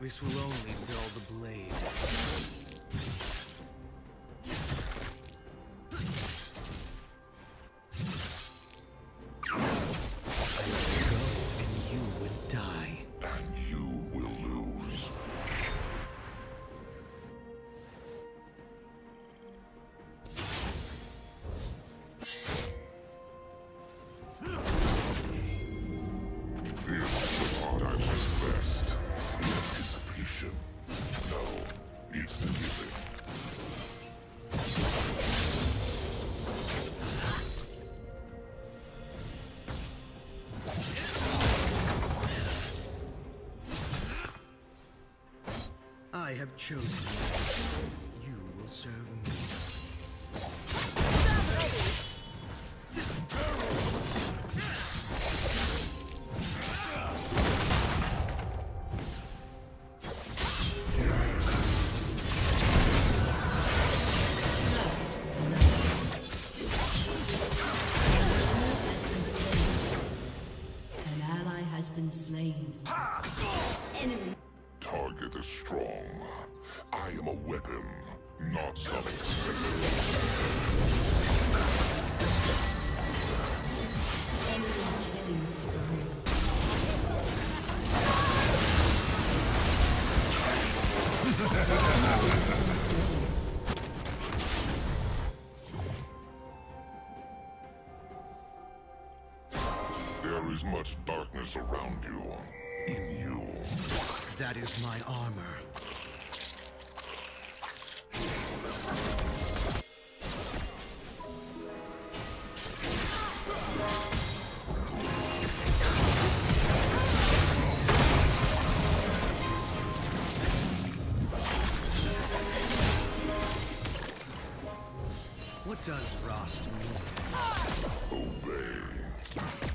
This will only dull the blade. Have chosen you. You will serve me. An ally has been slain. Enemy. Target is strong. I am a weapon, not some Enemy killing spree. There is much darkness around you. In you. That is my armor. What does Rhaast mean? Obey.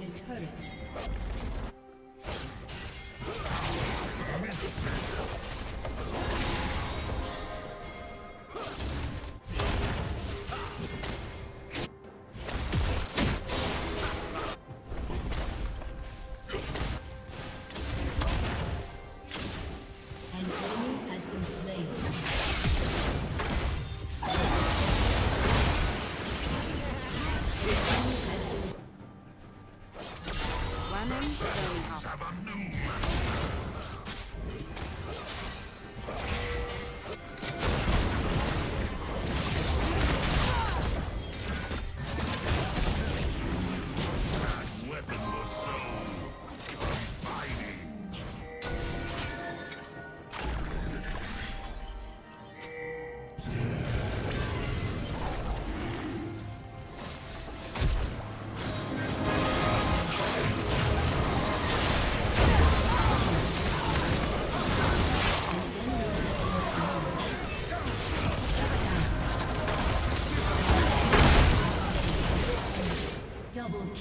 Turret.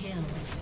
And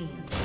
the